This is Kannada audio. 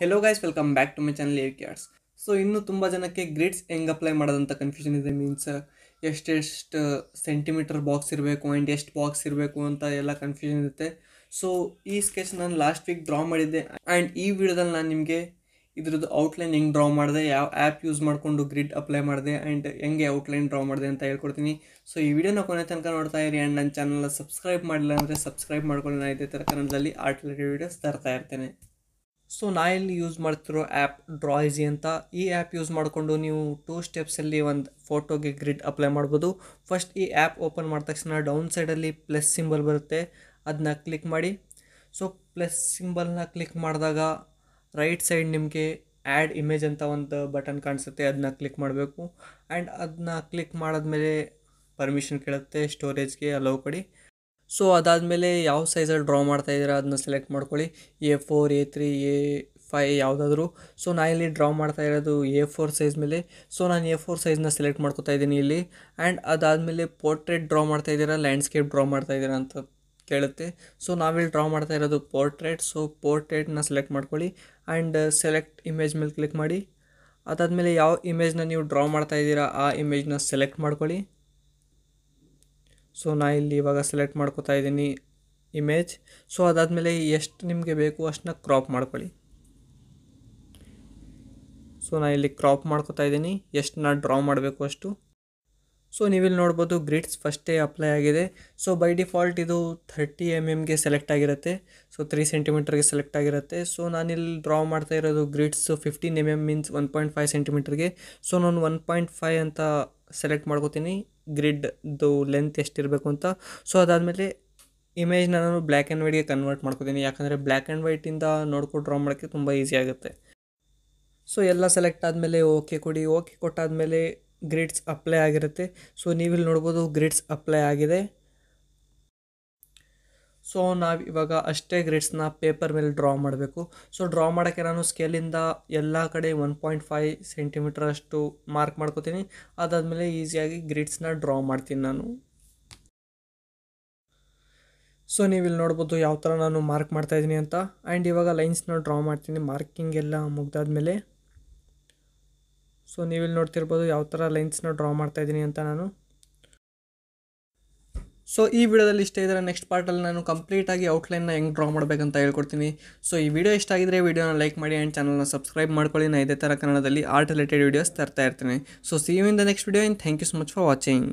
Hello guys welcome back to my channel air cares so ಇನ್ನೂ ತುಂಬ ಜನಕ್ಕೆ ಗ್ರಿಡ್ಸ್ ಹೆಂಗೆ ಅಪ್ಲೈ ಮಾಡೋದಂತ ಕನ್ಫ್ಯೂಷನ್ ಇದೆ ಮೀನ್ಸ್ ಎಷ್ಟೆಷ್ಟು ಸೆಂಟಿಮೀಟರ್ ಬಾಕ್ಸ್ ಇರಬೇಕು ಆ್ಯಂಡ್ ಎಷ್ಟು ಬಾಕ್ಸ್ ಇರಬೇಕು ಅಂತ ಎಲ್ಲ ಕನ್ಫ್ಯೂಷನ್ ಇರುತ್ತೆ. ಸೊ ಈ ಸ್ಕೆಚ್ ನಾನು ಲಾಸ್ಟ್ ವೀಕ್ ಡ್ರಾ ಮಾಡಿದ್ದೆ ಆ್ಯಂಡ್ ಈ ವಿಡಿಯೋದಲ್ಲಿ ನಾನು ನಿಮಗೆ ಇದ್ರದ್ದು ಔಟ್ಲೈನ್ ಹೆಂಗೆ ಡ್ರಾ ಮಾಡಿದೆ, ಯಾವ ಆ್ಯಪ್ ಯೂಸ್ ಮಾಡಿಕೊಂಡು ಗ್ರಿಡ್ ಅಪ್ಲೈ ಮಾಡಿದೆ ಆ್ಯಂಡ್ ಹೆಂಗೆ ಔಟ್ಲೈನ್ ಡ್ರಾ ಮಾಡಿದೆ ಅಂತ ಹೇಳ್ಕೊಡ್ತೀನಿ. ಸೊ ಈ ವಿಡಿಯೋನ ಕೊನೆ ತನಕ ನೋಡ್ತಾ ಇರಿ ಆ್ಯಂಡ್ ನನ್ನ ಚಾನಲ್ನ ಸಬ್ಸ್ಕ್ರೈಬ್ ಮಾಡಿಲ್ಲ ಅಂದರೆ ಸಬ್ಸ್ಕ್ರೈಬ್ ಮಾಡ್ಕೊಳ್ಳಿ. ನಾನು ಇದೇ ಥರ ಕನ್ನಡದಲ್ಲಿ ಆರ್ಟ್ ರಿಲೇಟೆಡ್ ವೀಡಿಯೋಸ್ ತರ್ತಾ ಇರ್ತೇನೆ. ಸೊ ನಾ ಇಲ್ಲಿ ಯೂಸ್ ಮಾಡ್ತಿರೋ ಆ್ಯಪ್ ಡ್ರಾಯ್ಸಿ ಅಂತ, ಈ ಆ್ಯಪ್ ಯೂಸ್ ಮಾಡಿಕೊಂಡು ನೀವು ಟೂ ಸ್ಟೆಪ್ಸಲ್ಲಿ ಒಂದು ಫೋಟೋಗೆ ಗ್ರಿಡ್ ಅಪ್ಲೈ ಮಾಡ್ಬೋದು. ಫಸ್ಟ್ ಈ ಆ್ಯಪ್ ಓಪನ್ ಮಾಡಿದ ತಕ್ಷಣ ಡೌನ್ ಸೈಡಲ್ಲಿ ಪ್ಲಸ್ ಸಿಂಬಲ್ ಬರುತ್ತೆ ಅದನ್ನ ಕ್ಲಿಕ್ ಮಾಡಿ. ಸೊ ಪ್ಲಸ್ ಸಿಂಬಲ್ನ ಕ್ಲಿಕ್ ಮಾಡಿದಾಗ ರೈಟ್ ಸೈಡ್ ನಿಮಗೆ ಆ್ಯಡ್ ಇಮೇಜ್ ಅಂತ ಒಂದು ಬಟನ್ ಕಾಣಿಸುತ್ತೆ ಅದನ್ನ ಕ್ಲಿಕ್ ಮಾಡಬೇಕು. ಆ್ಯಂಡ್ ಅದನ್ನ ಕ್ಲಿಕ್ ಮಾಡಿದ್ಮೇಲೆ ಪರ್ಮಿಷನ್ ಕೇಳುತ್ತೆ ಸ್ಟೋರೇಜ್ಗೆ ಅಲೋ ಕೊಡಿ ಸೊ ಅದಾದಮೇಲೆ ಯಾವ ಸೈಜಲ್ಲಿ ಡ್ರಾ ಮಾಡ್ತಾ ಇದ್ದೀರಾ ಅದನ್ನ ಸೆಲೆಕ್ಟ್ ಮಾಡ್ಕೊಳ್ಳಿ. A four A three A five ಯಾವುದಾದ್ರೂ. ಸೊ ನಾನು ಇಲ್ಲಿ ಡ್ರಾ ಮಾಡ್ತಾ ಇರೋದು ಎ ಫೋರ್ ಸೈಜ್ ಮೇಲೆ. ಸೊ ನಾನು ಎ ಫೋರ್ ಸೈಜ್ನ ಸೆಲೆಕ್ಟ್ ಮಾಡ್ಕೊತಾ ಇದ್ದೀನಿ ಇಲ್ಲಿ. ಆ್ಯಂಡ್ ಅದಾದಮೇಲೆ ಪೋರ್ಟ್ರೇಟ್ ಡ್ರಾ ಮಾಡ್ತಾ ಇದ್ದೀರಾ ಲ್ಯಾಂಡ್ಸ್ಕೇಪ್ ಡ್ರಾ ಮಾಡ್ತಾ ಇದ್ದೀರಾ ಅಂತ ಕೇಳುತ್ತೆ. ಸೊ ನಾವಿಲ್ಲಿ ಡ್ರಾ ಮಾಡ್ತಾ ಇರೋದು ಪೋರ್ಟ್ರೇಟ್ ಸೊ ಪೋರ್ಟ್ರೇಟ್ನ ಸೆಲೆಕ್ಟ್ ಮಾಡ್ಕೊಳ್ಳಿ. ಆ್ಯಂಡ್ ಸೆಲೆಕ್ಟ್ ಇಮೇಜ್ ಮೇಲೆ ಕ್ಲಿಕ್ ಮಾಡಿ. ಅದಾದಮೇಲೆ ಯಾವ ಇಮೇಜ್ನ ನೀವು ಡ್ರಾ ಮಾಡ್ತಾ ಇದ್ದೀರಾ, ಆ ಇಮೇಜ್ನ ಸೆಲೆಕ್ಟ್ ಮಾಡ್ಕೊಳ್ಳಿ. ಸೊ ನಾ ಇಲ್ಲಿ ಇವಾಗ ಸೆಲೆಕ್ಟ್ ಮಾಡ್ಕೋತಾ ಇದ್ದೀನಿ ಇಮೇಜ್ ಸೊ ಅದಾದಮೇಲೆ ಎಷ್ಟು ನಿಮಗೆ ಬೇಕು ಅಷ್ಟನ್ನ ಕ್ರಾಪ್ ಮಾಡ್ಕೊಳ್ಳಿ. ಸೊ ನಾನು ಇಲ್ಲಿ ಕ್ರಾಪ್ ಮಾಡ್ಕೋತಾ ಇದ್ದೀನಿ. ಎಷ್ಟು ನಾನು ಡ್ರಾ ಮಾಡಬೇಕು ಅಷ್ಟು. ಸೊ ನೀವಿಲ್ಲಿ ನೋಡ್ಬೋದು ಗ್ರಿಡ್ಸ್ ಫಸ್ಟೇ ಅಪ್ಲೈ ಆಗಿದೆ. ಸೊ ಬೈ ಡಿಫಾಲ್ಟ್ ಇದು ಥರ್ಟಿ ಎಂ ಎಮ್ಗೆ ಸೆಲೆಕ್ಟ್ ಆಗಿರುತ್ತೆ. ಸೊ ತ್ರೀ ಸೆಂಟಿಮೀಟರ್ಗೆ ಸೆಲೆಕ್ಟ್ ಆಗಿರುತ್ತೆ. ಸೊ ನಾನಿಲ್ಲಿ ಡ್ರಾ ಮಾಡ್ತಾ ಇರೋದು grids fifteen M M means one point five ಸೆಂಟಿಮೀಟರ್ಗೆ so ನಾನು ಒನ್ ಪಾಯಿಂಟ್ ಫೈವ್ ಅಂತ ಸೆಲೆಕ್ಟ್ ಮಾಡ್ಕೋತೀನಿ. ಗ್ರಿಡ್ದು ಲೆಂತ್ ಎಷ್ಟಿರಬೇಕು ಅಂತ. ಸೊ ಅದಾದಮೇಲೆ ಇಮೇಜ್ನ ನಾನು ಬ್ಲ್ಯಾಕ್ ಆ್ಯಂಡ್ ವೈಟ್ಗೆ ಕನ್ವರ್ಟ್ ಮಾಡ್ಕೋತೀನಿ. ಯಾಕಂದರೆ ಬ್ಲ್ಯಾಕ್ ಆ್ಯಂಡ್ ವೈಟಿಂದ ನೋಡ್ಕೊಂಡು ಡ್ರಾ ಮಾಡೋಕ್ಕೆ ತುಂಬ ಈಸಿ ಆಗುತ್ತೆ. ಸೊ ಎಲ್ಲ ಸೆಲೆಕ್ಟ್ ಆದಮೇಲೆ ಓಕೆ ಕೊಡಿ. ಓಕೆ ಕೊಟ್ಟಾದಮೇಲೆ ಗ್ರಿಡ್ಸ್ ಅಪ್ಲೈ ಆಗಿರುತ್ತೆ. ಸೊ ನೀವಿಲ್ಲಿ ನೋಡ್ಬೋದು ಗ್ರಿಡ್ಸ್ ಅಪ್ಲೈ ಆಗಿದೆ. ಸೊ ನಾವು ಇವಾಗ ಅಷ್ಟೇ ಗ್ರಿಡ್ಸ್ನ ಪೇಪರ್ ಮೇಲೆ ಡ್ರಾ ಮಾಡಬೇಕು. ಸೊ ಡ್ರಾ ಮಾಡೋಕ್ಕೆ ನಾನು ಸ್ಕೇಲಿಂದ ಎಲ್ಲ ಕಡೆ ಒನ್ ಪಾಯಿಂಟ್ ಫೈವ್ ಸೆಂಟಿಮೀಟರ್ ಅಷ್ಟು ಮಾರ್ಕ್ ಮಾಡ್ಕೋತೀನಿ. ಅದಾದಮೇಲೆ ಈಸಿಯಾಗಿ ಗ್ರಿಡ್ಸ್ನ ಡ್ರಾ ಮಾಡ್ತೀನಿ ನಾನು. ಸೊ ನೀವು ಇಲ್ಲಿ ನೋಡ್ಬೋದು ಯಾವ ಥರ ನಾನು ಮಾರ್ಕ್ ಮಾಡ್ತಾಯಿದ್ದೀನಿ ಅಂತ. ಆ್ಯಂಡ್ ಇವಾಗ ಲೈನ್ಸ್ನ ಡ್ರಾ ಮಾಡ್ತೀನಿ. ಮಾರ್ಕಿಂಗ್ ಎಲ್ಲ ಮುಗ್ದಾದ್ಮೇಲೆ. ಸೊ ನೀವಿಲ್ಲಿ ನೋಡ್ತಿರ್ಬೋದು ಯಾವ ಥರ ಲೈನ್ಸ್ನ ಡ್ರಾ ಮಾಡ್ತಾಯಿದ್ದೀನಿ ಅಂತ ನಾನು. ಸೊ ಈ ವಿಡಿಯೋದಲ್ಲಿ ಇಷ್ಟ ಇದ್ದರೆ ನೆಕ್ಸ್ಟ್ ಪಾರ್ಟಲ್ಲಿ ನಾನು ಕಂಪ್ಲೀಟಾಗಿ ಔಟ್ಲೈನ್ನ ಹೆಂಗೆ ಡ್ರಾ ಮಾಡಬೇಕಂತ ಹೇಳ್ಕೊಡ್ತೀನಿ. ಸೊ ಈ ವಿಡಿಯೋ ಇಷ್ಟ ಆಗಿದ್ರೆ ವಿಡಿಯೋನ ಲೈಕ್ ಮಾಡಿ ಆ್ಯಂಡ್ ಚಾನಲ್ನ ಸಬ್ಸ್ಕ್ರೈಬ್ ಮಾಡ್ಕೊಳ್ಳಿ. ನಾನು ಇದೇ ಥರ ಕನ್ನಡದಲ್ಲಿ ಆರ್ಟ್ ರಿಲೇಟೆಡ್ ವೀಡಿಯೋಸ್ ತರ್ತಾ ಇರ್ತೀನಿ. So see you in the next video and thank you so much for watching